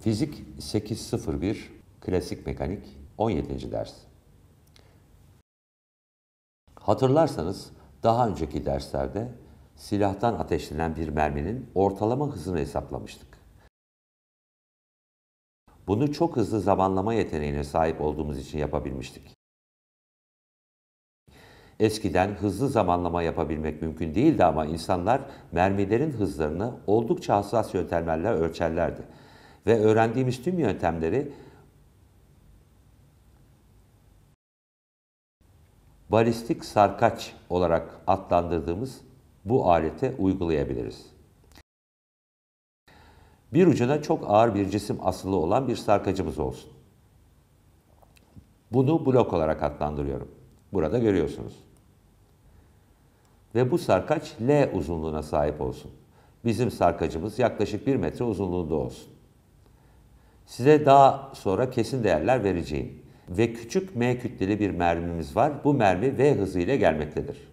Fizik 801 Klasik Mekanik 17. ders. Hatırlarsanız daha önceki derslerde silahtan ateşlenen bir merminin ortalama hızını hesaplamıştık. Bunu çok hızlı zamanlama yeteneğine sahip olduğumuz için yapabilmiştik. Eskiden hızlı zamanlama yapabilmek mümkün değildi ama insanlar mermilerin hızlarını oldukça hassas yöntemlerle ölçerlerdi. Ve öğrendiğimiz tüm yöntemleri balistik sarkaç olarak adlandırdığımız bu alete uygulayabiliriz. Bir ucuna çok ağır bir cisim asılı olan bir sarkacımız olsun. Bunu blok olarak adlandırıyorum. Burada görüyorsunuz. Ve bu sarkaç L uzunluğuna sahip olsun. Bizim sarkacımız yaklaşık 1 metre uzunluğunda olsun. Size daha sonra kesin değerler vereceğim. Ve küçük M kütleli bir mermimiz var. Bu mermi V hızıyla gelmektedir.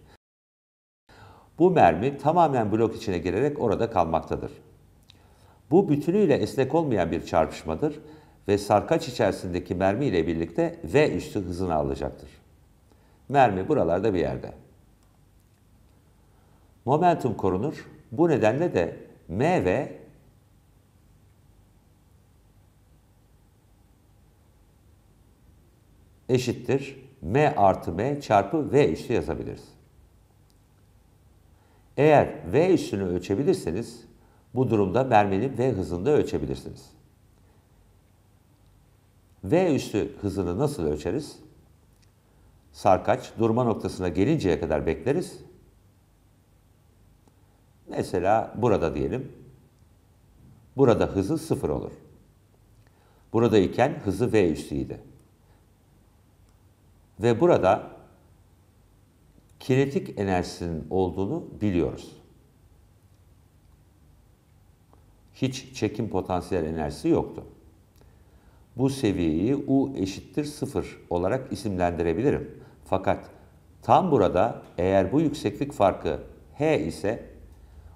Bu mermi tamamen blok içine girerek orada kalmaktadır. Bu bütünüyle esnek olmayan bir çarpışmadır ve sarkaç içerisindeki mermi ile birlikte V üstü hızını alacaktır. Mermi buralarda bir yerde. Momentum korunur. Bu nedenle de MV eşittir M artı M çarpı V üstü yazabiliriz. Eğer V üstünü ölçebilirseniz bu durumda merminin V hızını da ölçebilirsiniz. V üstü hızını nasıl ölçeriz? Sarkaç durma noktasına gelinceye kadar bekleriz. Mesela burada diyelim. Burada hızı sıfır olur. Buradayken hızı V üstüydi. Ve burada kinetik enerjisinin olduğunu biliyoruz. Hiç çekim potansiyel enerjisi yoktu. Bu seviyeyi U eşittir sıfır olarak isimlendirebilirim. Fakat tam burada eğer bu yükseklik farkı H ise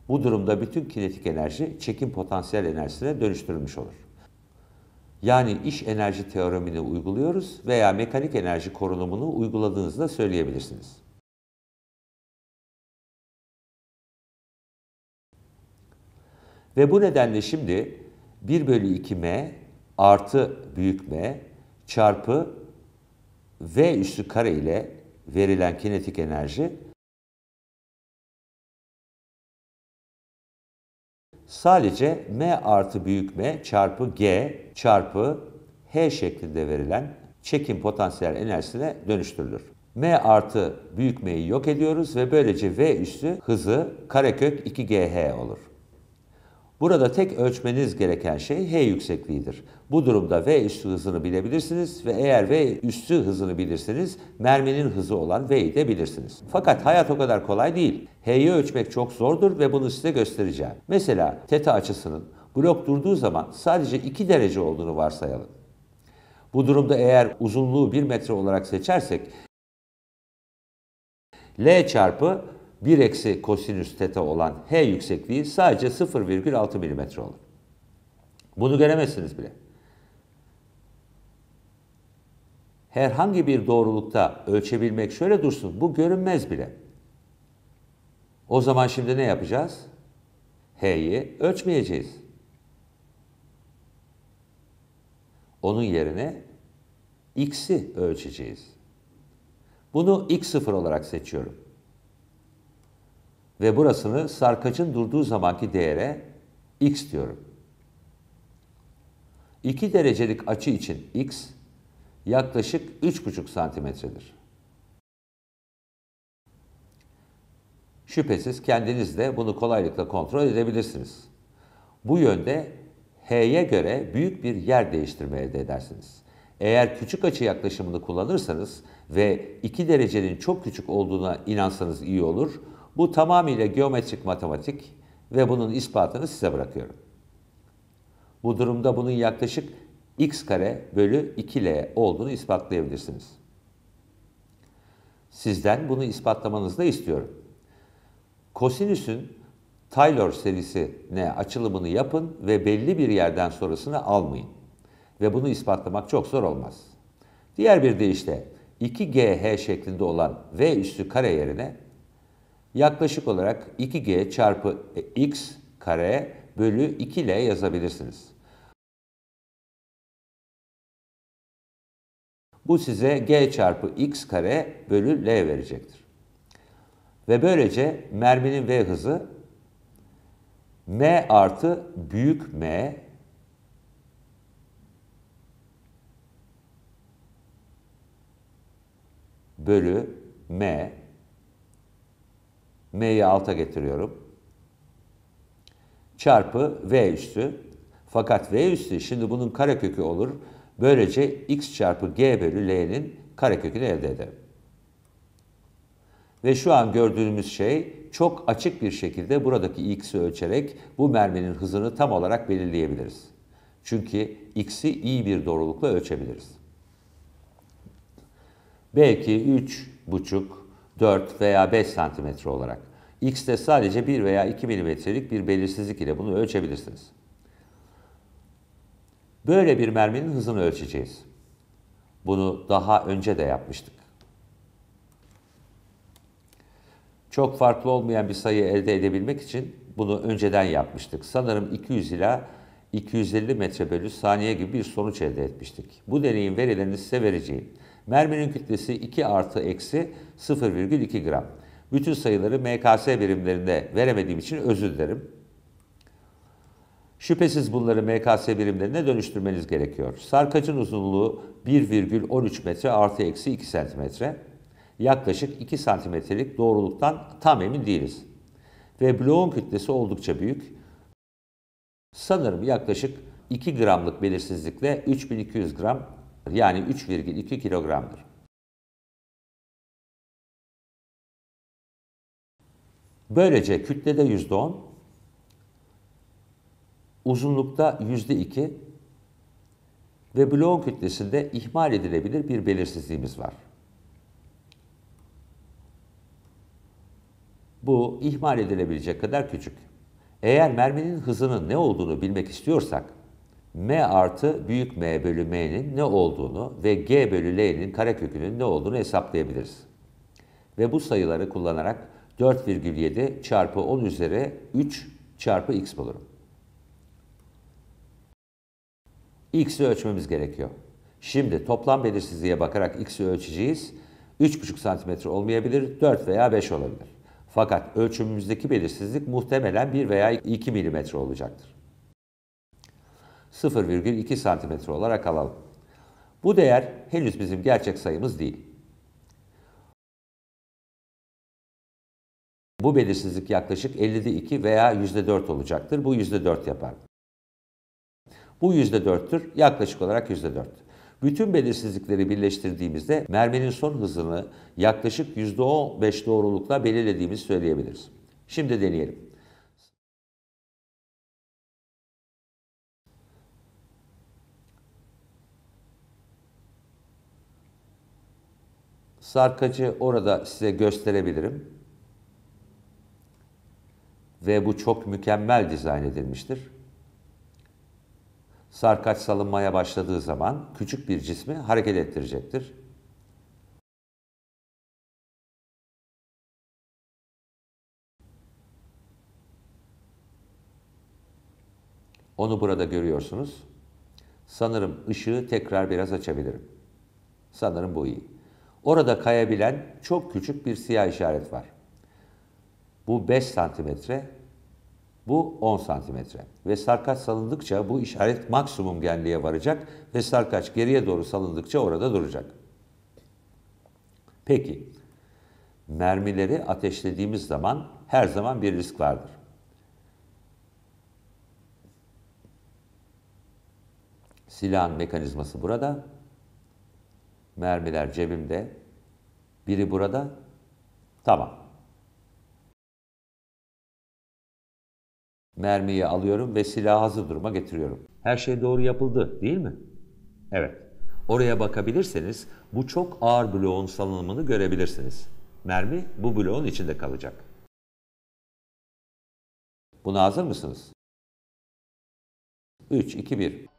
bu durumda bütün kinetik enerji çekim potansiyel enerjisine dönüştürülmüş olur. Yani iş enerji teoremini uyguluyoruz veya mekanik enerji korunumunu uyguladığınızı da söyleyebilirsiniz. Ve bu nedenle şimdi 1 bölü 2 m artı büyük m çarpı v üstü kare ile verilen kinetik enerji sadece m artı büyük m çarpı g çarpı h şeklinde verilen çekim potansiyel enerjisine dönüştürülür. m artı büyük m'yi yok ediyoruz ve böylece v üstü hızı karekök 2gh olur. Burada tek ölçmeniz gereken şey H yüksekliğidir. Bu durumda V üstü hızını bilebilirsiniz ve eğer V üstü hızını bilirseniz merminin hızı olan V'yi de bilirsiniz. Fakat hayat o kadar kolay değil. H'yi ölçmek çok zordur ve bunu size göstereceğim. Mesela teta açısının blok durduğu zaman sadece 2 derece olduğunu varsayalım. Bu durumda eğer uzunluğu 1 metre olarak seçersek L çarpı 1 eksi kosinüs teta olan H yüksekliği sadece 0,6 mm olur. Bunu göremezsiniz bile. Herhangi bir doğrulukta ölçebilmek şöyle dursun, bu görünmez bile. O zaman şimdi ne yapacağız? H'yi ölçmeyeceğiz. Onun yerine x'i ölçeceğiz. Bunu x0 olarak seçiyorum ve burasını sarkacın durduğu zamanki değere x diyorum. 2 derecelik açı için x yaklaşık 3,5 santimetredir. Şüphesiz kendiniz de bunu kolaylıkla kontrol edebilirsiniz. Bu yönde H'ye göre büyük bir yer değiştirme elde edersiniz. Eğer küçük açı yaklaşımını kullanırsanız ve 2 derecenin çok küçük olduğuna inansanız iyi olur. Bu tamamıyla geometrik matematik ve bunun ispatını size bırakıyorum. Bu durumda bunun yaklaşık x kare bölü 2l olduğunu ispatlayabilirsiniz. Sizden bunu ispatlamanızı da istiyorum. Kosinüsün Taylor serisine açılımını yapın ve belli bir yerden sonrasını almayın. Ve bunu ispatlamak çok zor olmaz. Diğer bir deyişle 2GH şeklinde olan V üstü kare yerine yaklaşık olarak 2G çarpı X kare bölü 2L yazabilirsiniz. Bu size G çarpı X kare bölü L verecektir. Ve böylece merminin V hızı M artı büyük M bölü M M'yi alta getiriyorum. Çarpı V üstü. Fakat V üstü şimdi bunun karekökü olur. Böylece X çarpı G bölü L'nin karekökünü elde ederim. Ve şu an gördüğümüz şey çok açık bir şekilde buradaki x'i ölçerek bu merminin hızını tam olarak belirleyebiliriz. Çünkü x'i iyi bir doğrulukla ölçebiliriz. Belki 3,5, 4 veya 5 santimetre olarak. X'te sadece 1 veya 2 milimetrelik bir belirsizlik ile bunu ölçebilirsiniz. Böyle bir merminin hızını ölçeceğiz. Bunu daha önce de yapmıştık. Çok farklı olmayan bir sayı elde edebilmek için bunu önceden yapmıştık. Sanırım 200 ila 250 metre bölü saniye gibi bir sonuç elde etmiştik. Bu deneyin verilerini size vereceğim. Merminin kütlesi 2 artı eksi 0,2 gram. Bütün sayıları MKS birimlerinde veremediğim için özür dilerim. Şüphesiz bunları MKS birimlerine dönüştürmeniz gerekiyor. Sarkacın uzunluğu 1,13 metre artı eksi 2 santimetre yaklaşık 2 santimetrelik doğruluktan tam emin değiliz. Ve bloğun kütlesi oldukça büyük. Sanırım yaklaşık 2 gramlık belirsizlikle 3200 gram yani 3,2 kilogramdır. Böylece kütlede %10, uzunlukta %2 ve bloğun kütlesinde ihmal edilebilir bir belirsizliğimiz var. Bu ihmal edilebilecek kadar küçük. Eğer merminin hızının ne olduğunu bilmek istiyorsak, m artı büyük m bölü m'nin ne olduğunu ve g bölü l'nin karekökünün ne olduğunu hesaplayabiliriz. Ve bu sayıları kullanarak 4,7 çarpı 10 üzeri 3 çarpı x bulurum. x'i ölçmemiz gerekiyor. Şimdi toplam belirsizliğe bakarak x'i ölçeceğiz. 3,5 cm olmayabilir, 4 veya 5 olabilir. Fakat ölçümümüzdeki belirsizlik muhtemelen 1 veya 2 mm olacaktır. 0,2 santimetre olarak alalım. Bu değer henüz bizim gerçek sayımız değil. Bu belirsizlik yaklaşık 50'de 2 veya %4 olacaktır. Bu %4 yapar. Bu %4'tür, yaklaşık olarak %4. Bütün belirsizlikleri birleştirdiğimizde merminin son hızını yaklaşık %15 doğrulukla belirlediğimizi söyleyebiliriz. Şimdi deneyelim. Sarkacı orada size gösterebilirim. Ve bu çok mükemmel dizayn edilmiştir. Sarkaç salınmaya başladığı zaman küçük bir cismi hareket ettirecektir. Onu burada görüyorsunuz. Sanırım ışığı tekrar biraz açabilirim. Sanırım bu iyi. Orada kayabilen çok küçük bir siyah işaret var. Bu 5 santimetre, bu 10 santimetre. Ve sarkaç salındıkça bu işaret maksimum genliğe varacak ve sarkaç geriye doğru salındıkça orada duracak. Peki, mermileri ateşlediğimiz zaman her zaman bir risk vardır. Silahın mekanizması burada. Mermiler cebimde. Biri burada. Tamam. Mermiyi alıyorum ve silahı hazır duruma getiriyorum. Her şey doğru yapıldı değil mi? Evet. Oraya bakabilirseniz bu çok ağır bloğun salınımını görebilirsiniz. Mermi bu bloğun içinde kalacak. Buna hazır mısınız? 3, 2, 1.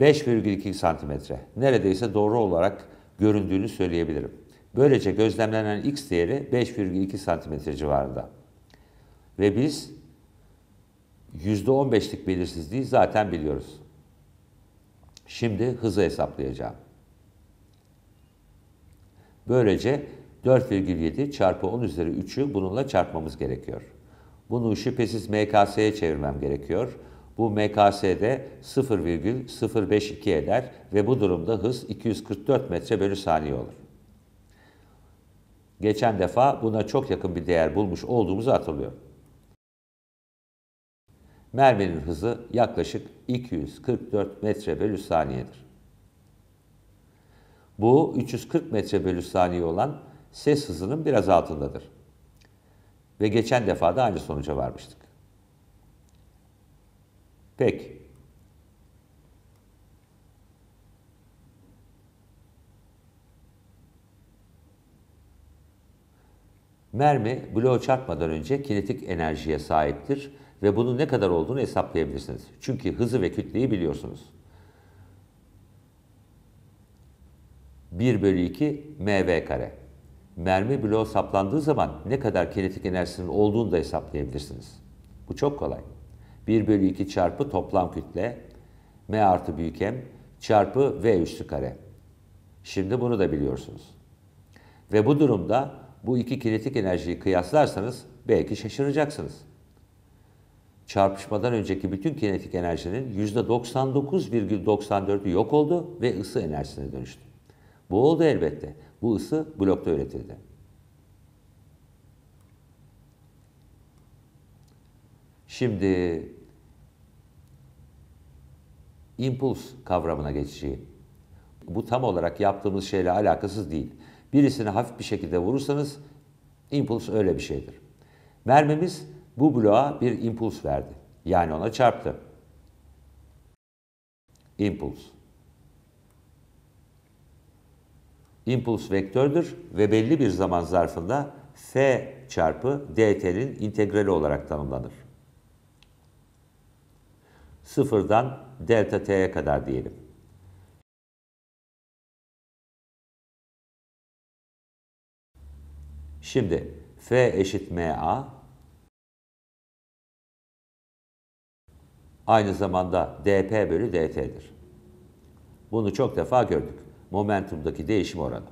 ...5,2 santimetre. Neredeyse doğru olarak göründüğünü söyleyebilirim. Böylece gözlemlenen x değeri 5,2 santimetre civarında. Ve biz %15'lik belirsizliği zaten biliyoruz. Şimdi hızı hesaplayacağım. Böylece 4,7 çarpı 10 üzeri 3'ü bununla çarpmamız gerekiyor. Bunu şüphesiz MKS'ye çevirmem gerekiyor. Bu MKS'de 0,052 eder ve bu durumda hız 244 metre bölü saniye olur. Geçen defa buna çok yakın bir değer bulmuş olduğumuzu hatırlıyorum. Merminin hızı yaklaşık 244 metre bölü saniyedir. Bu 340 metre bölü saniye olan ses hızının biraz altındadır. Ve geçen defa da aynı sonuca varmıştık. Peki. Mermi bloğu çarpmadan önce kinetik enerjiye sahiptir ve bunun ne kadar olduğunu hesaplayabilirsiniz. Çünkü hızı ve kütleyi biliyorsunuz. 1 bölü 2 mv kare. Mermi bloğu saplandığı zaman ne kadar kinetik enerjisinin olduğunu da hesaplayabilirsiniz. Bu çok kolay. 1 bölü 2 çarpı toplam kütle m artı büyük m çarpı v üstü kare. Şimdi bunu da biliyorsunuz. Ve bu durumda bu iki kinetik enerjiyi kıyaslarsanız belki şaşıracaksınız. Çarpışmadan önceki bütün kinetik enerjinin %99,94'ü yok oldu ve ısı enerjisine dönüştü. Bu oldu elbette. Bu ısı blokta üretildi. Şimdi impuls kavramına geçeceğim. Bu tam olarak yaptığımız şeyle alakasız değil. Birisini hafif bir şekilde vurursanız impuls öyle bir şeydir. Mermimiz bu bloğa bir impuls verdi. Yani ona çarptı. Impuls. Impuls vektördür ve belli bir zaman zarfında f çarpı dt'nin integrali olarak tanımlanır. Sıfırdan delta t'ye kadar diyelim. Şimdi f eşit ma aynı zamanda dp bölü dt'dir. Bunu çok defa gördük. Momentumdaki değişim oranı.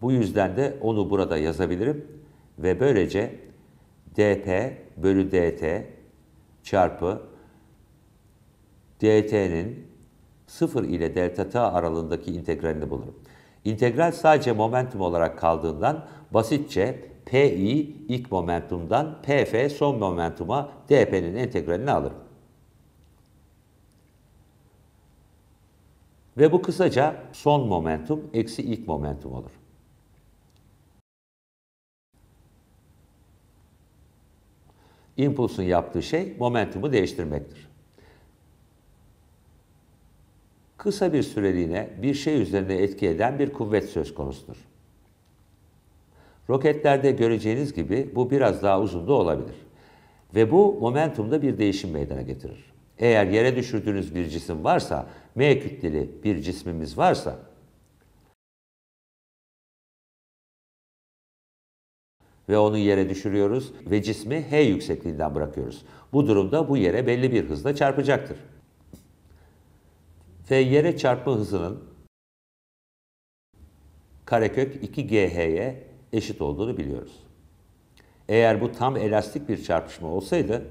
Bu yüzden de onu burada yazabilirim ve böylece dp bölü dt çarpı dt'nin 0 ile delta t aralığındaki integralini bulurum. İntegral sadece momentum olarak kaldığından basitçe Pi ilk momentumdan Pf son momentuma dp'nin integralini alırım. Ve bu kısaca son momentum eksi ilk momentum olur. Impulsun yaptığı şey momentumu değiştirmektir. Kısa bir süreliğine bir şey üzerine etki eden bir kuvvet söz konusudur. Roketlerde göreceğiniz gibi bu biraz daha uzun da olabilir. Ve bu momentumda bir değişim meydana getirir. Eğer yere düşürdüğünüz bir cisim varsa, m kütleli bir cismimiz varsa, ve onu yere düşürüyoruz ve cismi h yüksekliğinden bırakıyoruz. Bu durumda bu yere belli bir hızla çarpacaktır. Ve yere çarpma hızının karekök 2GH'ye eşit olduğunu biliyoruz. Eğer bu tam elastik bir çarpışma olsaydı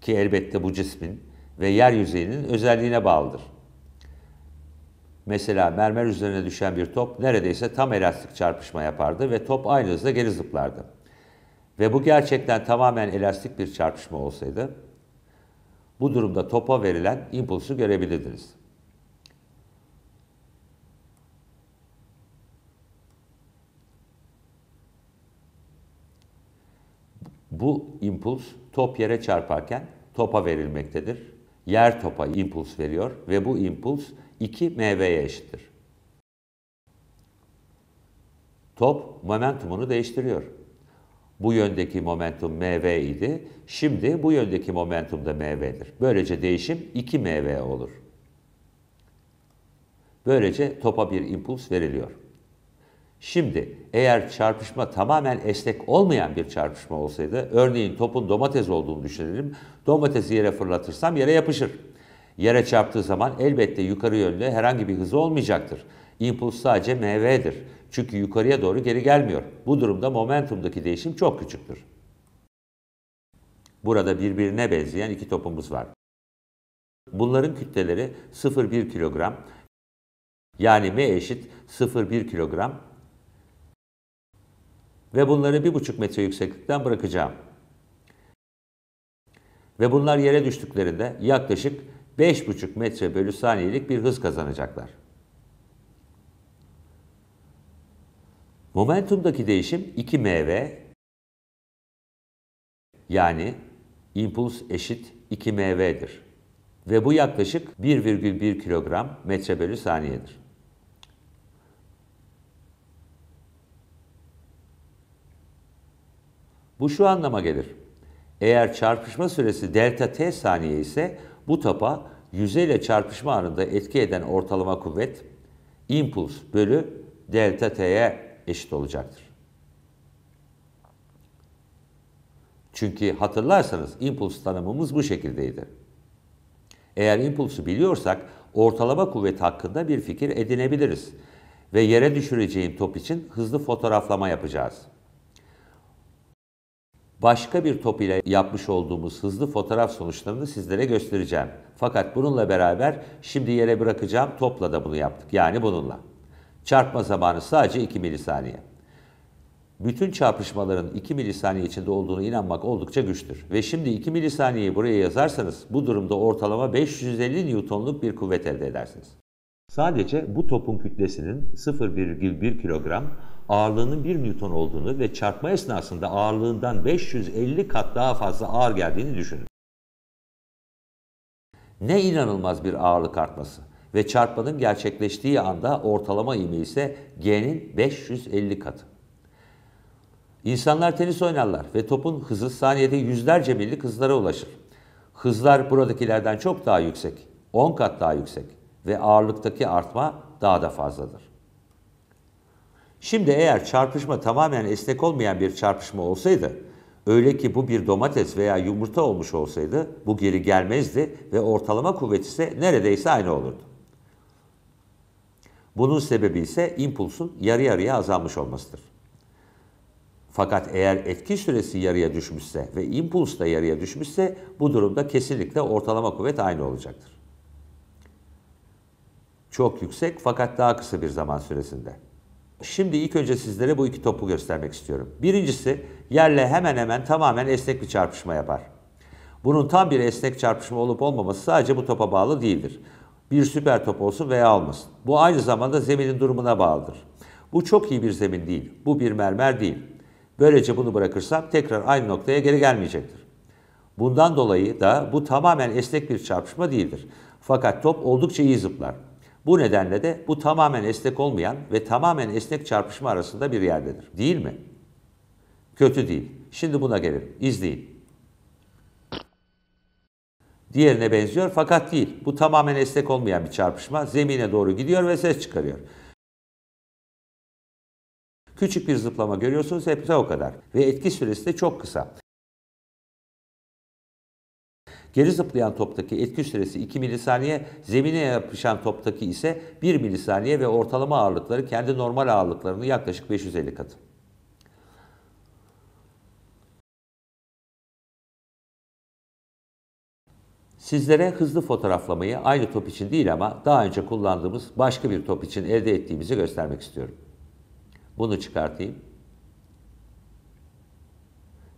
ki elbette bu cismin ve yer yüzeyinin özelliğine bağlıdır. Mesela mermer üzerine düşen bir top neredeyse tam elastik çarpışma yapardı ve top aynı hızla geri zıplardı. Ve bu gerçekten tamamen elastik bir çarpışma olsaydı, bu durumda topa verilen impulsu görebilirdiniz. Bu impuls top yere çarparken topa verilmektedir. Yer topa impuls veriyor ve bu impuls 2 mv'ye eşittir. Top momentumunu değiştiriyor. Bu yöndeki momentum mv idi. Şimdi bu yöndeki momentum da mv'dir. Böylece değişim 2 mv olur. Böylece topa bir impuls veriliyor. Şimdi eğer çarpışma tamamen esnek olmayan bir çarpışma olsaydı, örneğin topun domates olduğunu düşünelim, domatesi yere fırlatırsam yere yapışır. Yere çarptığı zaman elbette yukarı yönlü herhangi bir hızı olmayacaktır. İmpuls sadece mv'dir. Çünkü yukarıya doğru geri gelmiyor. Bu durumda momentumdaki değişim çok küçüktür. Burada birbirine benzeyen iki topumuz var. Bunların kütleleri 0,1 kilogram, yani m eşit 0,1 kilogram ve bunları 1,5 metre yükseklikten bırakacağım. Ve bunlar yere düştüklerinde yaklaşık 5,5 metre bölü saniyelik bir hız kazanacaklar. Momentumdaki değişim 2 mv yani impuls eşit 2 mv'dir. Ve bu yaklaşık 1,1 kilogram metre bölü saniyedir. Bu şu anlama gelir. Eğer çarpışma süresi delta t saniye ise bu topa yüzeyle çarpışma anında etki eden ortalama kuvvet impuls bölü delta t'ye eşit olacaktır. Çünkü hatırlarsanız impuls tanımımız bu şekildeydi. Eğer impulsu biliyorsak ortalama kuvvet hakkında bir fikir edinebiliriz ve yere düşüreceğim top için hızlı fotoğraflama yapacağız. Başka bir top ile yapmış olduğumuz hızlı fotoğraf sonuçlarını sizlere göstereceğim. Fakat bununla beraber şimdi yere bırakacağım topla da bunu yaptık. Yani bununla. Çarpma zamanı sadece 2 milisaniye. Bütün çarpışmaların 2 milisaniye içinde olduğunu inanmak oldukça güçtür. Ve şimdi 2 milisaniyeyi buraya yazarsanız bu durumda ortalama 550 Newton'luk bir kuvvet elde edersiniz. Sadece bu topun kütlesinin 0,1 kilogram, ağırlığının 1 Newton olduğunu ve çarpma esnasında ağırlığından 550 kat daha fazla ağır geldiğini düşünün. Ne inanılmaz bir ağırlık artması ve çarpmanın gerçekleştiği anda ortalama ivme ise G'nin 550 katı. İnsanlar tenis oynarlar ve topun hızı saniyede yüzlerce millik hızlara ulaşır. Hızlar buradakilerden çok daha yüksek, 10 kat daha yüksek ve ağırlıktaki artma daha da fazladır. Şimdi eğer çarpışma tamamen esnek olmayan bir çarpışma olsaydı, öyle ki bu bir domates veya yumurta olmuş olsaydı bu geri gelmezdi ve ortalama kuvvet ise neredeyse aynı olurdu. Bunun sebebi ise impulsun yarı yarıya azalmış olmasıdır. Fakat eğer etki süresi yarıya düşmüşse ve impuls da yarıya düşmüşse bu durumda kesinlikle ortalama kuvvet aynı olacaktır. Çok yüksek fakat daha kısa bir zaman süresinde. Şimdi ilk önce sizlere bu iki topu göstermek istiyorum. Birincisi yerle hemen hemen tamamen esnek bir çarpışma yapar. Bunun tam bir esnek çarpışma olup olmaması sadece bu topa bağlı değildir. Bir süper top olsun veya olmasın. Bu aynı zamanda zeminin durumuna bağlıdır. Bu çok iyi bir zemin değil. Bu bir mermer değil. Böylece bunu bırakırsam tekrar aynı noktaya geri gelmeyecektir. Bundan dolayı da bu tamamen esnek bir çarpışma değildir. Fakat top oldukça iyi zıplar. Bu nedenle de bu tamamen esnek olmayan ve tamamen esnek çarpışma arasında bir yerdedir. Değil mi? Kötü değil. Şimdi buna gelelim. İzleyin. Diğerine benziyor fakat değil. Bu tamamen esnek olmayan bir çarpışma. Zemine doğru gidiyor ve ses çıkarıyor. Küçük bir zıplama görüyorsunuz hepsi o kadar. Ve etki süresi de çok kısa. Geri zıplayan toptaki etki süresi 2 milisaniye, zemine yapışan toptaki ise 1 milisaniye ve ortalama ağırlıkları kendi normal ağırlıklarının yaklaşık 550 katı. Sizlere hızlı fotoğraflamayı aynı top için değil ama daha önce kullandığımız başka bir top için elde ettiğimizi göstermek istiyorum. Bunu çıkartayım.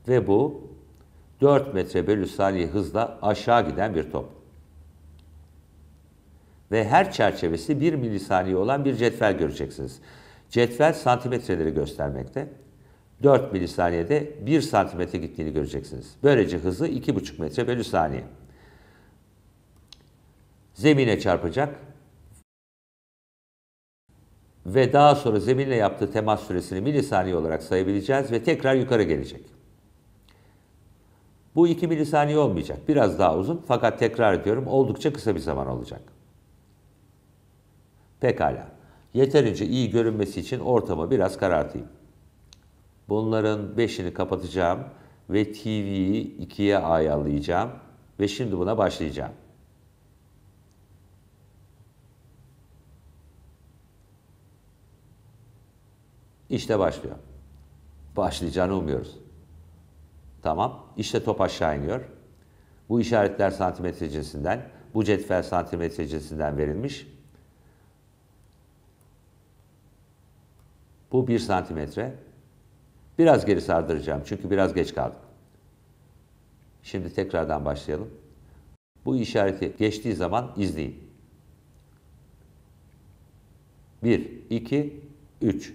Ve bu 4 metre bölü saniye hızla aşağı giden bir top. Ve her çerçevesi 1 milisaniye olan bir cetvel göreceksiniz. Cetvel santimetreleri göstermekte. 4 milisaniyede 1 santimetre gittiğini göreceksiniz. Böylece hızı 2,5 metre bölü saniye. Zemine çarpacak ve daha sonra zeminle yaptığı temas süresini milisaniye olarak sayabileceğiz ve tekrar yukarı gelecek. Bu 2 milisaniye olmayacak. Biraz daha uzun fakat tekrar ediyorum oldukça kısa bir zaman olacak. Pekala. Yeterince iyi görünmesi için ortamı biraz karartayım. Bunların 5'ini kapatacağım ve TV'yi 2'ye ayarlayacağım ve şimdi buna başlayacağım. İşte başlıyor. Başlayacağını umuyoruz. Tamam. İşte top aşağı iniyor. Bu işaretler santimetre cinsinden, bu cetvel santimetre cinsinden verilmiş. Bu 1 santimetre. Biraz geri sardıracağım çünkü biraz geç kaldım. Şimdi tekrardan başlayalım. Bu işareti geçtiği zaman izleyin. 1, 2, 3.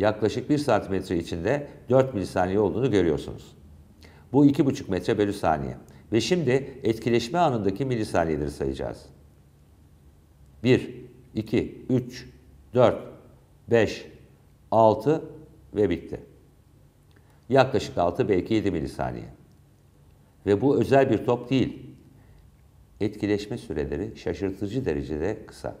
Yaklaşık 1 santimetre içinde 4 milisaniye olduğunu görüyorsunuz. Bu 2,5 metre bölü saniye. Ve şimdi etkileşme anındaki milisaniyeleri sayacağız. 1, 2, 3, 4, 5, 6 ve bitti. Yaklaşık 6 belki 7 milisaniye. Ve bu özel bir top değil. Etkileşme süreleri şaşırtıcı derecede kısa.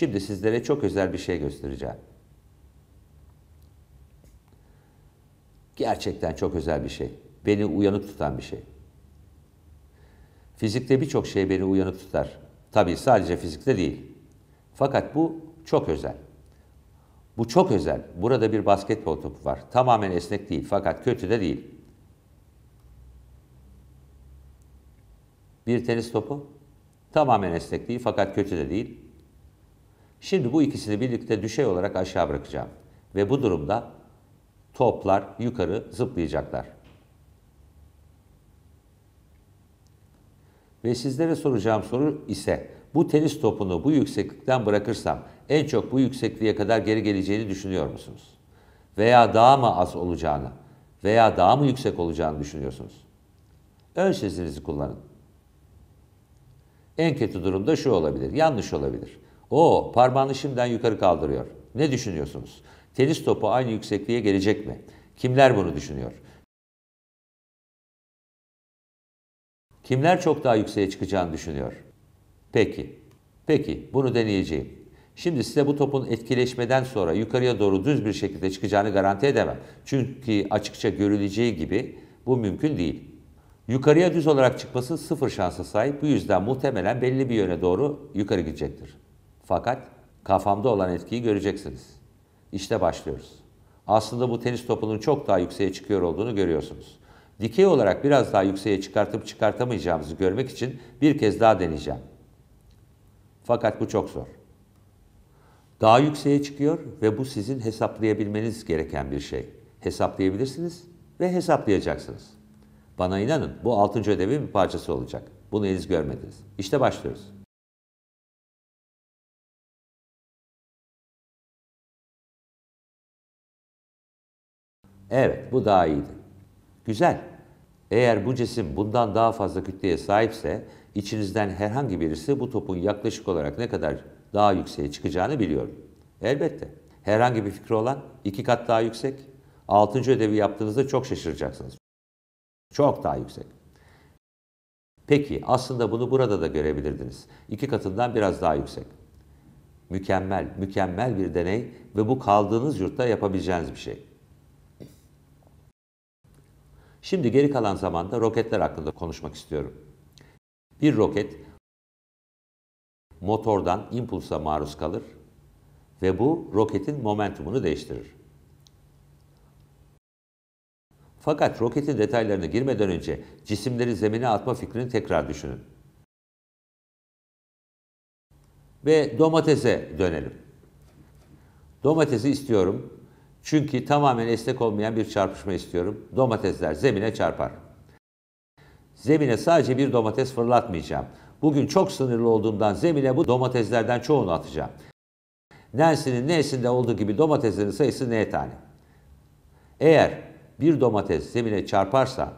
Şimdi sizlere çok özel bir şey göstereceğim. Gerçekten çok özel bir şey. Beni uyanık tutan bir şey. Fizikte birçok şey beni uyanık tutar. Tabii sadece fizikte değil. Fakat bu çok özel. Bu çok özel. Burada bir basketbol topu var. Tamamen esnek değil fakat kötü de değil. Bir tenis topu. Tamamen esnek değil fakat kötü de değil. Şimdi bu ikisini birlikte düşey olarak aşağı bırakacağım. Ve bu durumda toplar yukarı zıplayacaklar. Ve sizlere soracağım soru ise bu tenis topunu bu yükseklikten bırakırsam en çok bu yüksekliğe kadar geri geleceğini düşünüyor musunuz? Veya daha mı az olacağını veya daha mı yüksek olacağını düşünüyorsunuz? Ön sezinizi kullanın. En kötü durumda şu olabilir, yanlış olabilir. O parmağını şimdiden yukarı kaldırıyor. Ne düşünüyorsunuz? Tenis topu aynı yüksekliğe gelecek mi? Kimler bunu düşünüyor? Kimler çok daha yükseğe çıkacağını düşünüyor? Peki, peki bunu deneyeceğim. Şimdi size bu topun etkileşmeden sonra yukarıya doğru düz bir şekilde çıkacağını garanti edemem. Çünkü açıkça görüleceği gibi bu mümkün değil. Yukarıya düz olarak çıkması sıfır şansa sahip. Bu yüzden muhtemelen belli bir yöne doğru yukarı gidecektir. Fakat kafamda olan etkiyi göreceksiniz. İşte başlıyoruz. Aslında bu tenis topunun çok daha yükseğe çıkıyor olduğunu görüyorsunuz. Dikey olarak biraz daha yükseğe çıkartıp çıkartamayacağımızı görmek için bir kez daha deneyeceğim. Fakat bu çok zor. Daha yükseğe çıkıyor ve bu sizin hesaplayabilmeniz gereken bir şey. Hesaplayabilirsiniz ve hesaplayacaksınız. Bana inanın bu altıncı ödevin bir parçası olacak. Bunu henüz görmediniz. İşte başlıyoruz. Evet, bu daha iyiydi. Güzel. Eğer bu cisim bundan daha fazla kütleye sahipse, içinizden herhangi birisi bu topun yaklaşık olarak ne kadar daha yükseğe çıkacağını biliyor. Elbette. Herhangi bir fikri olan iki kat daha yüksek. Altıncı ödevi yaptığınızda çok şaşıracaksınız. Çok daha yüksek. Peki aslında bunu burada da görebilirdiniz. İki katından biraz daha yüksek. Mükemmel, mükemmel bir deney ve bu kaldığınız yurtta yapabileceğiniz bir şey. Şimdi geri kalan zamanda roketler hakkında konuşmak istiyorum. Bir roket motordan impulsa maruz kalır ve bu roketin momentumunu değiştirir. Fakat roketin detaylarına girmeden önce cisimleri zemine atma fikrini tekrar düşünün. Ve domatese dönelim. Domatesi istiyorum çünkü tamamen esnek olmayan bir çarpışma istiyorum. Domatesler zemine çarpar. Zemine sadece bir domates fırlatmayacağım. Bugün çok sınırlı olduğumdan zemine bu domateslerden çoğunu atacağım. Nancy'nin N'sinde olduğu gibi domateslerin sayısı N tane. Eğer bir domates zemine çarparsa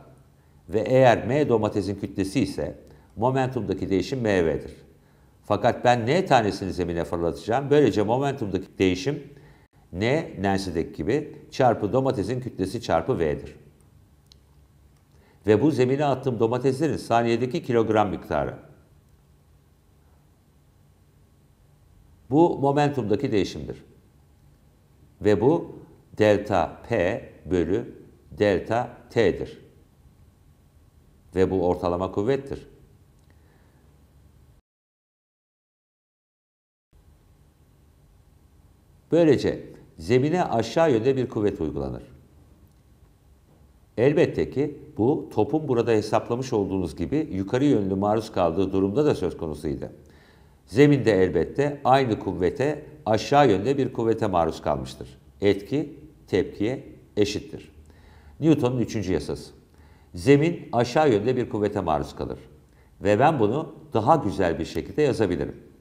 ve eğer M domatesin kütlesi ise momentumdaki değişim MV'dir. Fakat ben N tanesini zemine fırlatacağım. Böylece momentumdaki değişim N, Nancy'deki gibi çarpı domatesin kütlesi çarpı V'dir. Ve bu zemine attığım domateslerin saniyedeki kilogram miktarı. Bu momentumdaki değişimdir. Ve bu delta P bölü delta T'dir. Ve bu ortalama kuvvettir. Böylece zemine aşağı yönde bir kuvvet uygulanır. Elbette ki bu topun burada hesaplamış olduğunuz gibi yukarı yönlü maruz kaldığı durumda da söz konusuydu. Zeminde elbette aynı kuvvete aşağı yönde bir kuvvete maruz kalmıştır. Etki tepkiye eşittir. Newton'un üçüncü yasası. Zemin aşağı yönde bir kuvvete maruz kalır. Ve ben bunu daha güzel bir şekilde yazabilirim.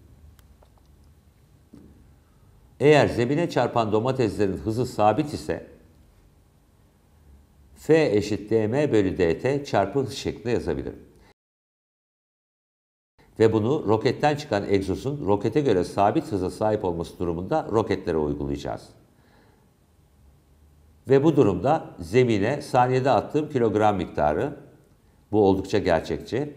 Eğer zemine çarpan domateslerin hızı sabit ise F eşit dm bölü dt çarpı hız şeklinde yazabilirim. Ve bunu roketten çıkan egzosun rokete göre sabit hıza sahip olması durumunda roketlere uygulayacağız. Ve bu durumda zemine saniyede attığım kilogram miktarı, bu oldukça gerçekçi.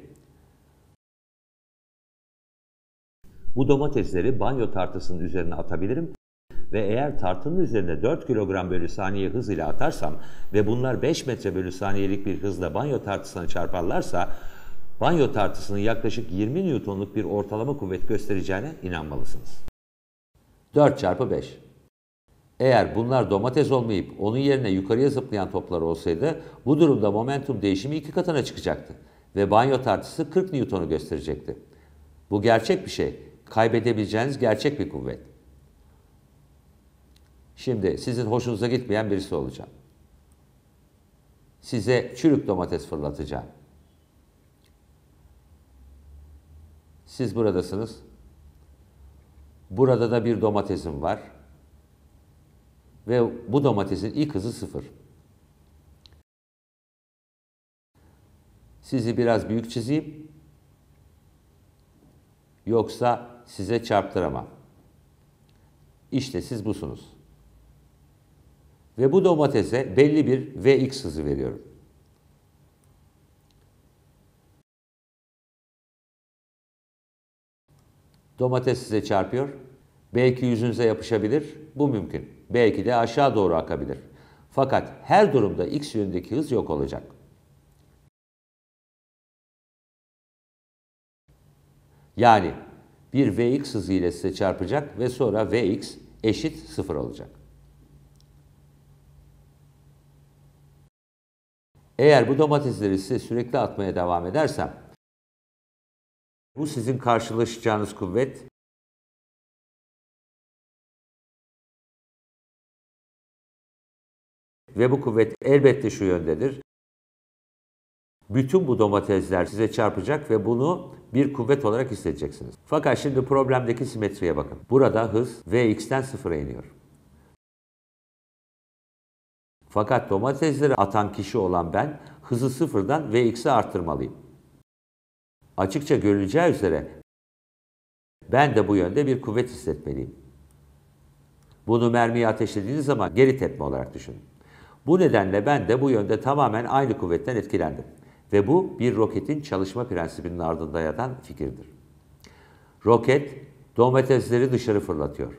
Bu domatesleri banyo tartısının üzerine atabilirim ve eğer tartının üzerine 4 kilogram bölü saniye hız ile atarsam ve bunlar 5 metre bölü saniyelik bir hızla banyo tartısına çarparlarsa banyo tartısının yaklaşık 20 Newton'luk bir ortalama kuvvet göstereceğine inanmalısınız. 4 çarpı 5. Eğer bunlar domates olmayıp onun yerine yukarıya zıplayan toplar olsaydı bu durumda momentum değişimi iki katına çıkacaktı ve banyo tartısı 40 Newton'u gösterecekti. Bu gerçek bir şey. Kaybedebileceğiniz gerçek bir kuvvet. Şimdi sizin hoşunuza gitmeyen birisi olacağım. Size çürük domates fırlatacağım. Siz buradasınız. Burada da bir domatesim var. Ve bu domatesin ilk hızı sıfır. Sizi biraz büyük çizeyim. Yoksa size çarptıramam. İşte siz busunuz. Ve bu domatese belli bir Vx hızı veriyorum. Domates size çarpıyor. Belki yüzünüze yapışabilir. Bu mümkün. Belki de aşağı doğru akabilir. Fakat her durumda x yönündeki hız yok olacak. Yani bir Vx hızı ile size çarpacak ve sonra Vx eşit sıfır olacak. Eğer bu domatesleri size sürekli atmaya devam edersem, bu sizin karşılaşacağınız kuvvet ve bu kuvvet elbette şu yöndedir. Bütün bu domatesler size çarpacak ve bunu bir kuvvet olarak hissedeceksiniz. Fakat şimdi problemdeki simetriye bakın. Burada hız Vx'ten sıfıra iniyor. Fakat domatesleri atan kişi olan ben hızı sıfırdan Vx'i arttırmalıyım. Açıkça görüleceği üzere ben de bu yönde bir kuvvet hissetmeliyim. Bunu mermiye ateşlediğiniz zaman geri tepme olarak düşünün. Bu nedenle ben de bu yönde tamamen aynı kuvvetten etkilendim. Ve bu bir roketin çalışma prensibinin ardında yatan fikirdir. Roket domatesleri dışarı fırlatıyor.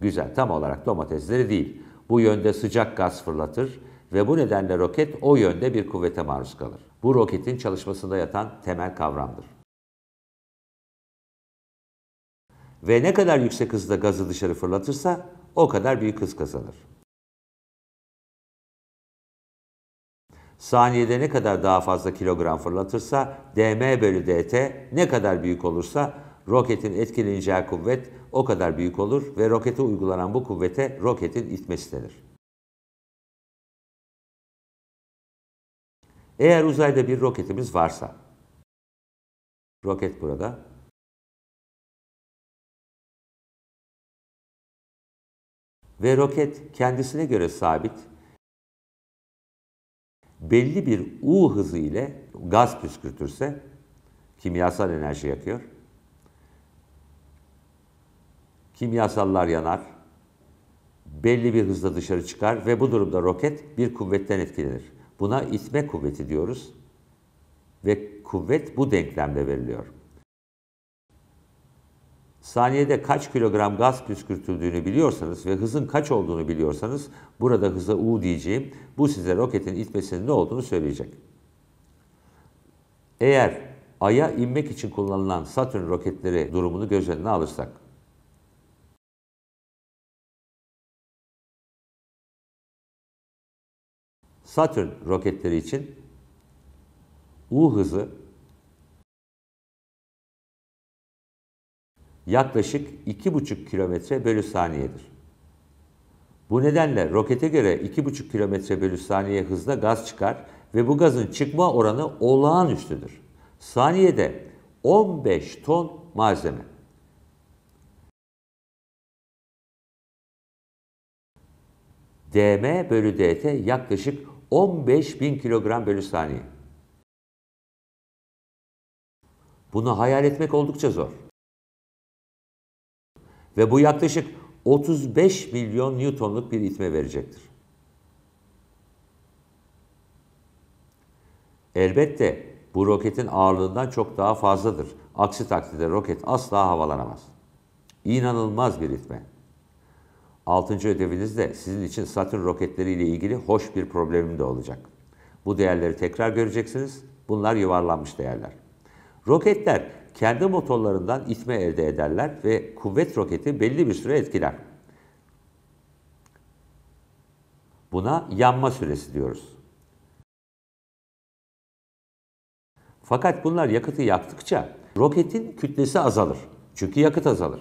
Güzel, tam olarak domatesleri değil. Bu yönde sıcak gaz fırlatır ve bu nedenle roket o yönde bir kuvvete maruz kalır. Bu roketin çalışmasında yatan temel kavramdır. Ve ne kadar yüksek hızda gazı dışarı fırlatırsa o kadar büyük hız kazanır. Saniyede ne kadar daha fazla kilogram fırlatırsa dm bölü dt ne kadar büyük olursa roketin etkileneceği kuvvet o kadar büyük olur ve rokete uygulanan bu kuvvete roketin itmesi denir. Eğer uzayda bir roketimiz varsa, roket burada, ve roket kendisine göre sabit belli bir U hızı ile gaz püskürtürse kimyasal enerji yakıyor. Kimyasallar yanar. Belli bir hızla dışarı çıkar ve bu durumda roket bir kuvvetten etkilenir. Buna itme kuvveti diyoruz ve kuvvet bu denklemle veriliyor. Saniyede kaç kilogram gaz püskürtüldüğünü biliyorsanız ve hızın kaç olduğunu biliyorsanız burada hıza U diyeceğim. Bu size roketin itmesinin ne olduğunu söyleyecek. Eğer Ay'a inmek için kullanılan Satürn roketleri durumunu göz önüne alırsak. Satürn roketleri için U hızı yaklaşık 2,5 kilometre bölü saniyedir. Bu nedenle rokete göre 2,5 kilometre bölü saniye hızla gaz çıkar ve bu gazın çıkma oranı olağanüstüdür. Saniyede 15 ton malzeme. dm bölü dt yaklaşık 15 bin kilogram bölü saniye. Bunu hayal etmek oldukça zor. Ve bu yaklaşık 35 milyon Newton'luk bir itme verecektir. Elbette bu roketin ağırlığından çok daha fazladır. Aksi takdirde roket asla havalanamaz. İnanılmaz bir itme. Altıncı ödevinizde sizin için Satürn roketleriyle ilgili hoş bir problemim de olacak. Bu değerleri tekrar göreceksiniz. Bunlar yuvarlanmış değerler. Roketler kendi motorlarından itme elde ederler ve kuvvet roketi belli bir süre etkiler. Buna yanma süresi diyoruz. Fakat bunlar yakıtı yaktıkça roketin kütlesi azalır. Çünkü yakıt azalır.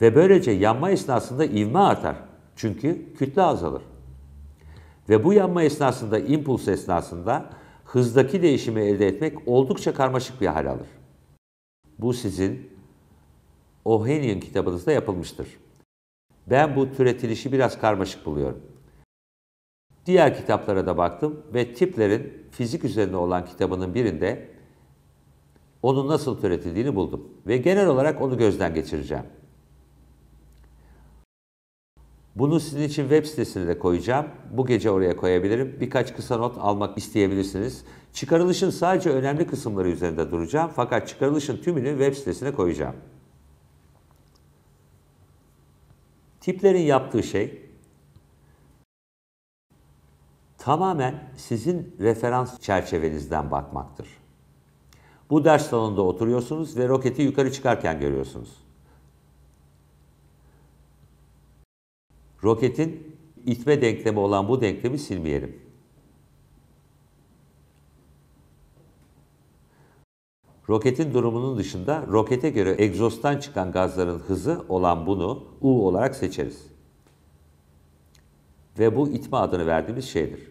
Ve böylece yanma esnasında ivme artar. Çünkü kütle azalır. Ve bu yanma esnasında, impuls esnasında hızdaki değişimi elde etmek oldukça karmaşık bir hal alır. Bu sizin Ohanian kitabınızda yapılmıştır. Ben bu türetilişi biraz karmaşık buluyorum. Diğer kitaplara da baktım ve tiplerin fizik üzerine olan kitabının birinde onun nasıl türetildiğini buldum. Ve genel olarak onu gözden geçireceğim. Bunu sizin için web sitesine de koyacağım. Bu gece oraya koyabilirim. Birkaç kısa not almak isteyebilirsiniz. Çıkarılışın sadece önemli kısımları üzerinde duracağım. Fakat çıkarılışın tümünü web sitesine koyacağım. Tiplerin yaptığı şey tamamen sizin referans çerçevenizden bakmaktır. Bu ders salonunda oturuyorsunuz ve roketi yukarı çıkarken görüyorsunuz. Roketin itme denklemi olan bu denklemi silmeyelim. Roketin durumunun dışında rokete göre egzostan çıkan gazların hızı olan bunu U olarak seçeriz. Ve bu itme adını verdiğimiz şeydir.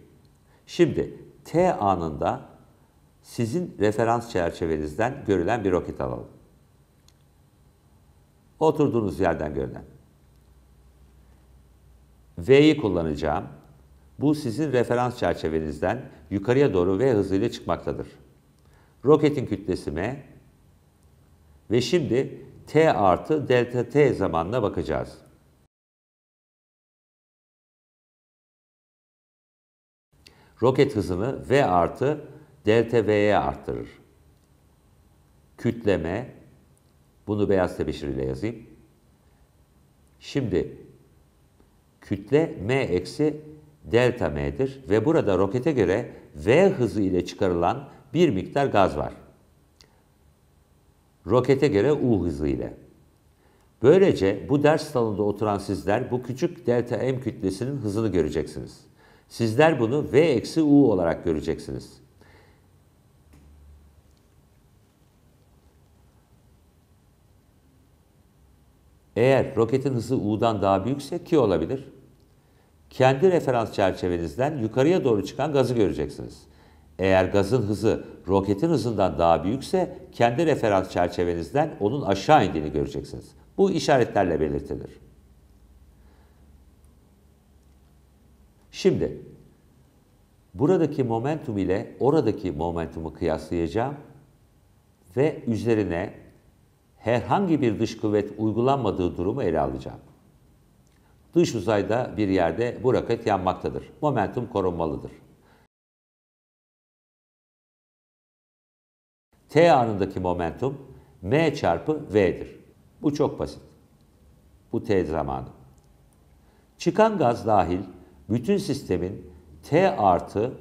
Şimdi T anında sizin referans çerçevenizden görülen bir roket alalım. Oturduğunuz yerden görülen. V'yi kullanacağım. Bu sizin referans çerçevenizden yukarıya doğru V hızıyla çıkmaktadır. Roketin kütlesi M ve şimdi T artı delta T zamanına bakacağız. Roket hızını V artı delta V'ye arttırır. Kütleme, bunu beyaz tebeşir ile yazayım. Şimdi kütle m eksi delta m'dir ve burada rokete göre v hızı ile çıkarılan bir miktar gaz var. Rokete göre u hızı ile. Böylece bu ders salonunda oturan sizler bu küçük delta m kütlesinin hızını göreceksiniz. Sizler bunu v eksi u olarak göreceksiniz. Eğer roketin hızı u'dan daha büyükse ki olabilir kendi referans çerçevenizden yukarıya doğru çıkan gazı göreceksiniz. Eğer gazın hızı roketin hızından daha büyükse kendi referans çerçevenizden onun aşağı indiğini göreceksiniz. Bu işaretlerle belirtilir. Şimdi buradaki momentum ile oradaki momentumu kıyaslayacağım ve üzerine herhangi bir dış kuvvet uygulanmadığı durumu ele alacağım. Dış uzayda bir yerde bu roket yanmaktadır. Momentum korunmalıdır. T anındaki momentum m çarpı v'dir. Bu çok basit. Bu t zamanı. Çıkan gaz dahil bütün sistemin t artı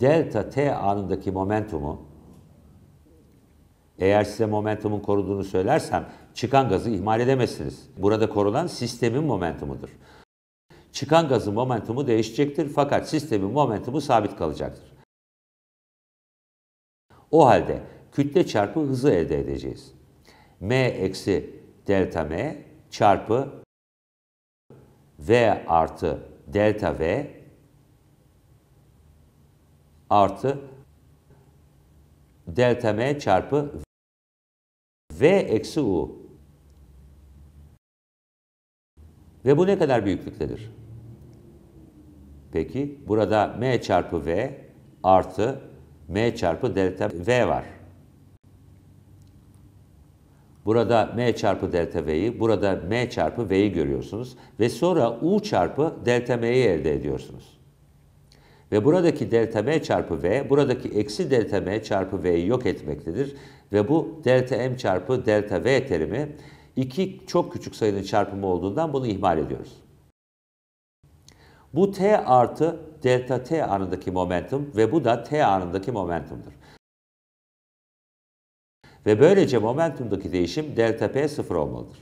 delta t anındaki momentumu eğer size momentumun koruduğunu söylersem çıkan gazı ihmal edemezsiniz. Burada korunan sistemin momentumudur. Çıkan gazın momentumu değişecektir fakat sistemin momentumu sabit kalacaktır. O halde kütle çarpı hızı elde edeceğiz. m eksi delta m çarpı v artı delta v artı delta m çarpı v eksi u. Ve bu ne kadar büyüklüktedir? Peki burada m çarpı v artı m çarpı delta v var. Burada m çarpı delta v'yi, burada m çarpı v'yi görüyorsunuz. Ve sonra u çarpı delta m'yi elde ediyorsunuz. Ve buradaki delta m çarpı v, buradaki eksi delta m çarpı v'yi yok etmektedir. Ve bu delta m çarpı delta v terimi iki çok küçük sayının çarpımı olduğundan bunu ihmal ediyoruz. Bu t artı delta t anındaki momentum ve bu da t anındaki momentumdur. Ve böylece momentumdaki değişim delta p sıfır olmalıdır.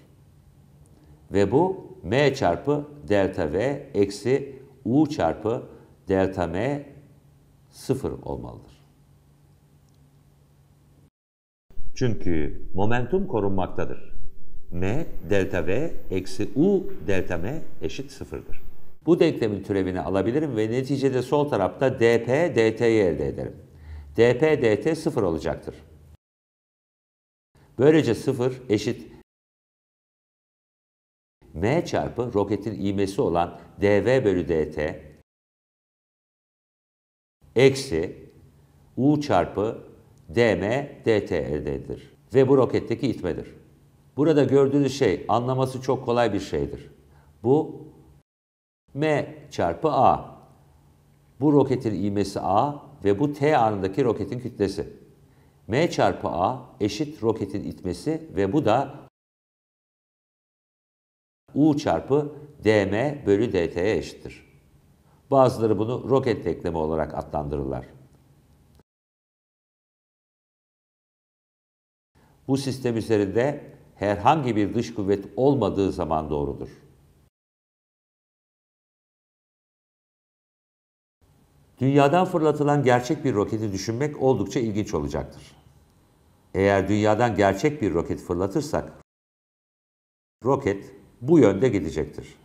Ve bu m çarpı delta v eksi u çarpı delta m sıfır olmalıdır. Çünkü momentum korunmaktadır. m delta v eksi u delta m eşit sıfırdır. Bu denklemin türevini alabilirim ve neticede sol tarafta dp dt'yi elde ederim. dp dt sıfır olacaktır. Böylece sıfır eşit m çarpı roketin ivmesi olan dv bölü dt eksi u çarpı dm dt edilir. Ve bu roketteki itmedir. Burada gördüğünüz şey anlaması çok kolay bir şeydir. Bu m çarpı a. Bu roketin ivmesi a ve bu t anındaki roketin kütlesi. m çarpı a eşit roketin itmesi ve bu da u çarpı dm bölü dt'ye eşittir. Bazıları bunu roket denklemi olarak adlandırırlar. Bu sistem üzerinde herhangi bir dış kuvvet olmadığı zaman doğrudur. Dünyadan fırlatılan gerçek bir roketi düşünmek oldukça ilginç olacaktır. Eğer dünyadan gerçek bir roket fırlatırsak, roket bu yönde gidecektir.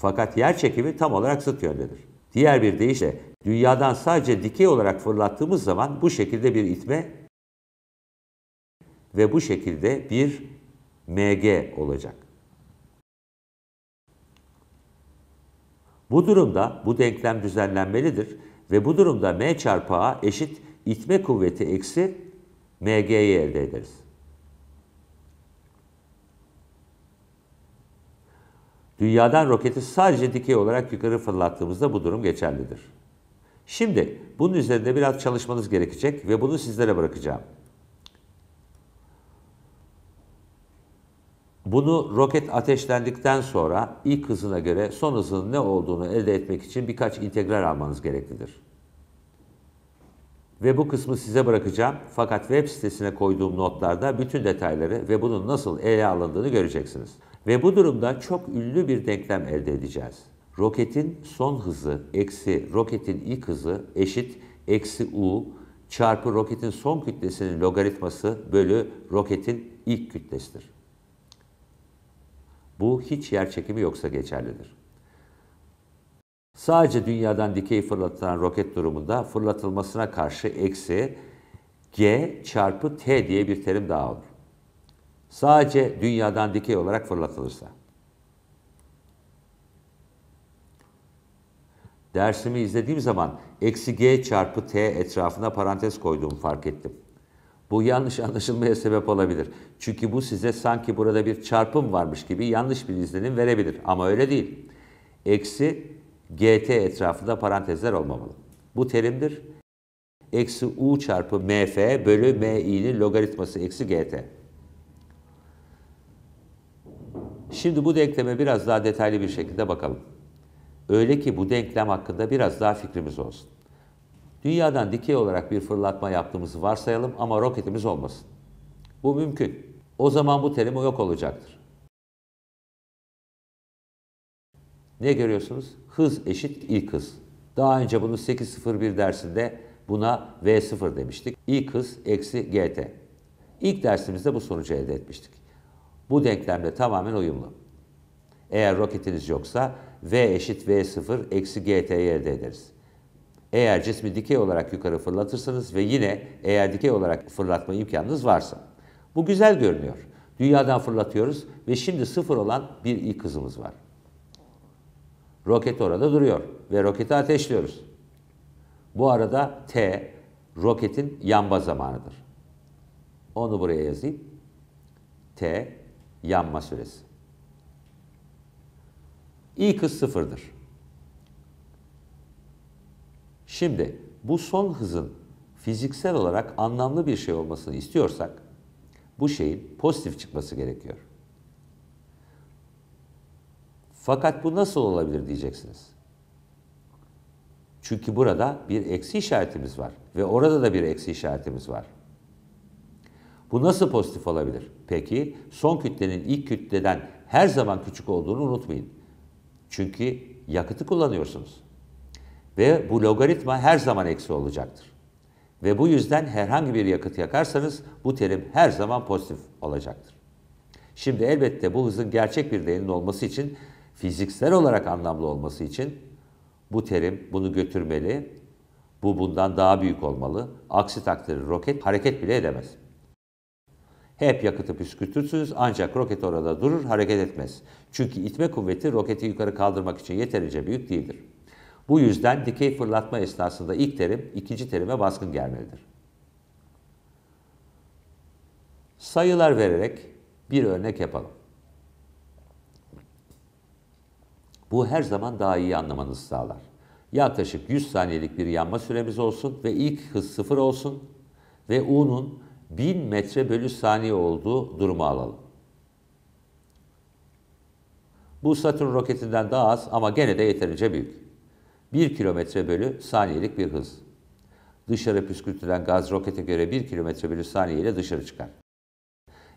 Fakat yer çekimi tam olarak zıt yöndedir. Diğer bir deyişle dünyadan sadece dikey olarak fırlattığımız zaman bu şekilde bir itme ve bu şekilde bir mg olacak. Bu durumda bu denklem düzenlenmelidir ve bu durumda m çarpı a eşit itme kuvveti eksi mg'yi elde ederiz. Dünyadan roketi sadece dikey olarak yukarı fırlattığımızda bu durum geçerlidir. Şimdi bunun üzerinde biraz çalışmanız gerekecek ve bunu sizlere bırakacağım. Bunu roket ateşlendikten sonra ilk hızına göre son hızının ne olduğunu elde etmek için birkaç integral almanız gereklidir. Ve bu kısmı size bırakacağım. Fakat web sitesine koyduğum notlarda bütün detayları ve bunun nasıl ele alındığını göreceksiniz. Ve bu durumda çok ünlü bir denklem elde edeceğiz. Roketin son hızı eksi roketin ilk hızı eşit eksi u çarpı roketin son kütlesinin logaritması bölü roketin ilk kütlesidir. Bu hiç yer çekimi yoksa geçerlidir. Sadece dünyadan dikey fırlatılan roket durumunda fırlatılmasına karşı eksi g çarpı t diye bir terim daha olur. Sadece dünyadan dikey olarak fırlatılırsa. Dersimi izlediğim zaman eksi g çarpı t etrafına parantez koyduğumu fark ettim. Bu yanlış anlaşılmaya sebep olabilir. Çünkü bu size sanki burada bir çarpım varmış gibi yanlış bir izlenim verebilir. Ama öyle değil. Eksi gt etrafında parantezler olmamalı. Bu terimdir. Eksi u çarpı mf bölü mi'nin logaritması eksi gt. Şimdi bu denkleme biraz daha detaylı bir şekilde bakalım. Öyle ki bu denklem hakkında biraz daha fikrimiz olsun. Dünyadan dikey olarak bir fırlatma yaptığımızı varsayalım ama roketimiz olmasın. Bu mümkün. O zaman bu terim yok olacaktır. Ne görüyorsunuz? Hız eşit ilk hız. Daha önce bunu 801 dersinde buna V0 demiştik. İlk hız eksi GT. İlk dersimizde bu sonucu elde etmiştik. Bu denklemle tamamen uyumlu. Eğer roketiniz yoksa V eşit V0 eksi GT'yi elde ederiz. Eğer cismi dikey olarak yukarı fırlatırsanız ve yine eğer dikey olarak fırlatma imkanınız varsa. Bu güzel görünüyor. Dünyadan fırlatıyoruz ve şimdi sıfır olan bir ilk hızımız var. Roket orada duruyor ve roketi ateşliyoruz. Bu arada T roketin yanma zamanıdır. Onu buraya yazayım. T yanma süresi. İlk hız sıfırdır. Şimdi bu son hızın fiziksel olarak anlamlı bir şey olmasını istiyorsak bu şeyin pozitif çıkması gerekiyor. Fakat bu nasıl olabilir diyeceksiniz. Çünkü burada bir eksi işaretimiz var ve orada da bir eksi işaretimiz var. Bu nasıl pozitif olabilir? Peki son kütlenin ilk kütleden her zaman küçük olduğunu unutmayın. Çünkü yakıtı kullanıyorsunuz. Ve bu logaritma her zaman eksi olacaktır. Ve bu yüzden herhangi bir yakıt yakarsanız bu terim her zaman pozitif olacaktır. Şimdi elbette bu hızın gerçek bir değerinin olması için, fiziksel olarak anlamlı olması için bu terim bunu götürmeli, bu bundan daha büyük olmalı. Aksi takdirde roket hareket bile edemez. Hep yakıtı püskürtürsünüz ancak roket orada durur, hareket etmez. Çünkü itme kuvveti roketi yukarı kaldırmak için yeterince büyük değildir. Bu yüzden dikey fırlatma esnasında ilk terim ikinci terime baskın gelmelidir. Sayılar vererek bir örnek yapalım. Bu her zaman daha iyi anlamanızı sağlar. Yaklaşık 100 saniyelik bir yanma süremiz olsun ve ilk hız sıfır olsun ve U'nun 1000 metre bölü saniye olduğu durumu alalım. Bu Saturn roketinden daha az ama gene de yeterince büyük. 1 kilometre bölü saniyelik bir hız. Dışarı püskürtülen gaz rokete göre 1 kilometre bölü saniye ile dışarı çıkar.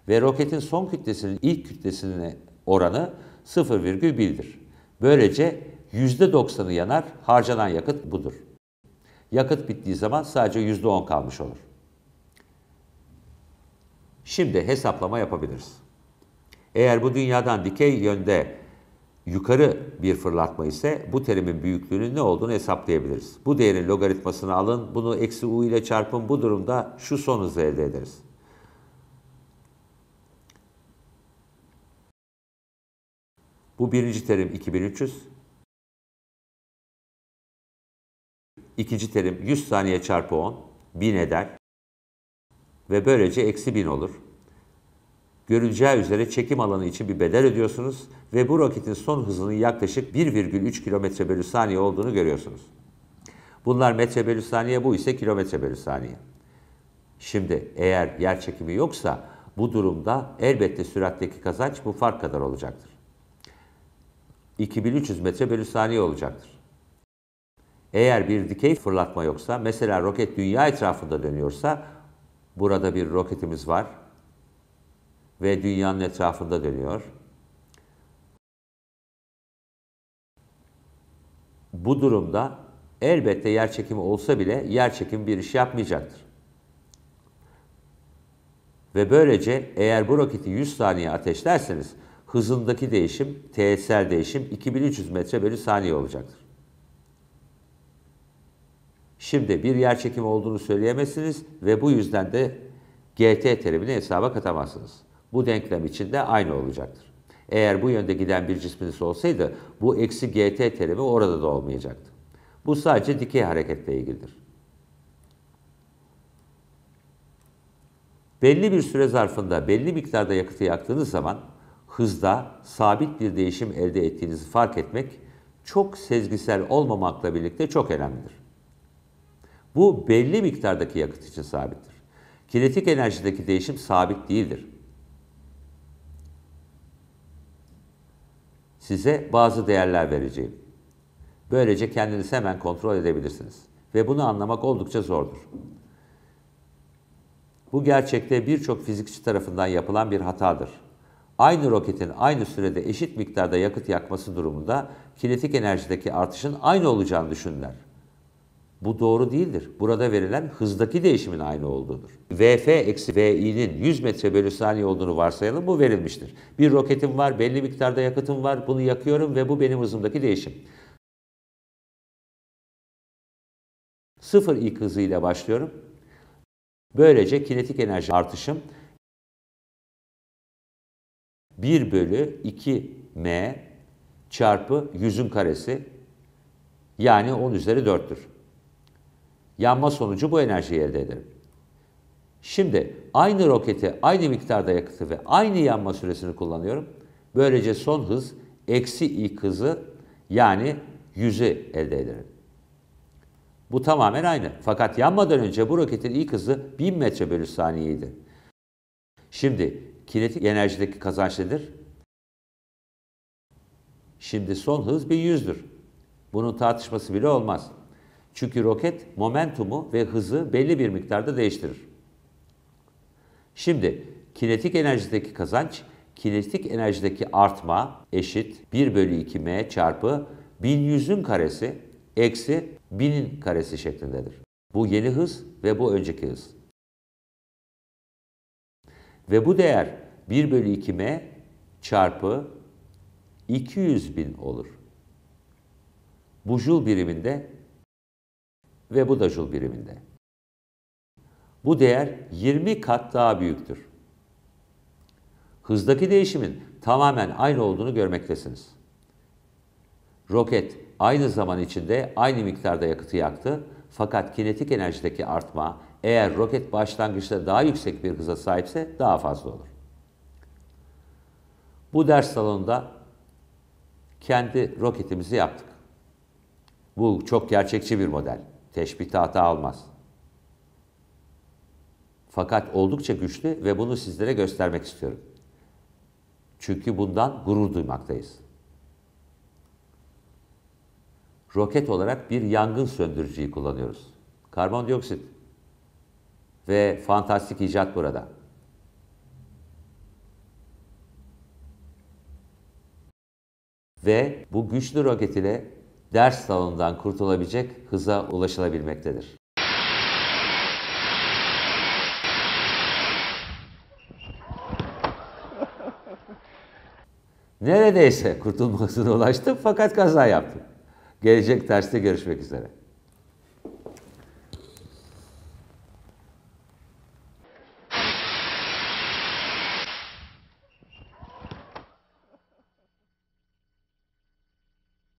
Ve roketin son kütlesinin ilk kütlesine oranı 0,1'dir. Böylece %90'ı yanar, harcanan yakıt budur. Yakıt bittiği zaman sadece %10 kalmış olur. Şimdi hesaplama yapabiliriz. Eğer bu dünyadan dikey yönde yukarı bir fırlatma ise bu terimin büyüklüğünün ne olduğunu hesaplayabiliriz. Bu değerin logaritmasını alın, bunu eksi u ile çarpın. Bu durumda şu son hızı elde ederiz. Bu birinci terim 2300. İkinci terim 100 saniye çarpı 10. 1000 eder. Ve böylece eksi 1000 olur. Görüleceği üzere çekim alanı için bir bedel ödüyorsunuz ve bu roketin son hızının yaklaşık 1,3 km bölü saniye olduğunu görüyorsunuz. Bunlar metre bölü saniye, bu ise kilometre bölü saniye. Şimdi eğer yer çekimi yoksa bu durumda elbette süratteki kazanç bu fark kadar olacaktır. 2300 metre bölü saniye olacaktır. Eğer bir dikey fırlatma yoksa, mesela roket dünya etrafında dönüyorsa, burada bir roketimiz var ve dünyanın etrafında dönüyor. Bu durumda elbette yer çekimi olsa bile yer çekimi bir iş yapmayacaktır. Ve böylece eğer bu roketi 100 saniye ateşlerseniz hızındaki değişim, TSL değişim 2300 metre bölü saniye olacaktır. Şimdi bir yer çekimi olduğunu söyleyemezsiniz ve bu yüzden de GT terimini hesaba katamazsınız. Bu denklem için de aynı olacaktır. Eğer bu yönde giden bir cisminiz olsaydı bu eksi GT terimi orada da olmayacaktı. Bu sadece dikey hareketle ilgilidir. Belli bir süre zarfında belli miktarda yakıtı yaktığınız zaman hızda sabit bir değişim elde ettiğinizi fark etmek çok sezgisel olmamakla birlikte çok önemlidir. Bu belli miktardaki yakıt için sabittir. Kinetik enerjideki değişim sabit değildir. Size bazı değerler vereceğim. Böylece kendinizi hemen kontrol edebilirsiniz. Ve bunu anlamak oldukça zordur. Bu gerçekte birçok fizikçi tarafından yapılan bir hatadır. Aynı roketin aynı sürede eşit miktarda yakıt yakması durumunda kinetik enerjideki artışın aynı olacağını düşünürler. Bu doğru değildir. Burada verilen hızdaki değişimin aynı olduğudur. Vf eksi Vi'nin 100 metre bölü saniye olduğunu varsayalım bu verilmiştir. Bir roketim var, belli miktarda yakıtım var, bunu yakıyorum ve bu benim hızımdaki değişim. Sıfır ilk hızıyla başlıyorum. Böylece kinetik enerji artışım 1 bölü 2 m çarpı 100'ün karesi yani 10 üzeri 4'tür. Yanma sonucu bu enerjiyi elde ederim. Şimdi aynı roketi, aynı miktarda yakıtı ve aynı yanma süresini kullanıyorum. Böylece son hız eksi ilk hızı yani 100'ü elde ederim. Bu tamamen aynı. Fakat yanmadan önce bu roketin ilk hızı 1000 metre bölü saniyeydi. Şimdi kinetik enerjideki kazanç nedir? Şimdi son hız 1100'dür. Bunun tartışması bile olmaz. Çünkü roket momentumu ve hızı belli bir miktarda değiştirir. Şimdi kinetik enerjideki kazanç, kinetik enerjideki artma eşit 1 bölü 2 m çarpı 1100'ün karesi eksi 1000'in karesi şeklindedir. Bu yeni hız ve bu önceki hız. Ve bu değer 1 bölü 2 m çarpı 200 bin olur. Bu jul biriminde ve bu da jul biriminde. Bu değer 20 kat daha büyüktür. Hızdaki değişimin tamamen aynı olduğunu görmektesiniz. Roket aynı zaman içinde aynı miktarda yakıtı yaktı fakat kinetik enerjideki artma eğer roket başlangıçta daha yüksek bir hıza sahipse daha fazla olur. Bu ders salonunda kendi roketimizi yaptık. Bu çok gerçekçi bir model. Teşbihte hata almaz. Fakat oldukça güçlü ve bunu sizlere göstermek istiyorum. Çünkü bundan gurur duymaktayız. Roket olarak bir yangın söndürücüyü kullanıyoruz. Karbondioksit. Ve fantastik icat burada. Ve bu güçlü roket ile ders salonundan kurtulabilecek hıza ulaşılabilmektedir. Neredeyse kurtulma hızına ulaştım fakat kaza yaptım. Gelecek derste görüşmek üzere.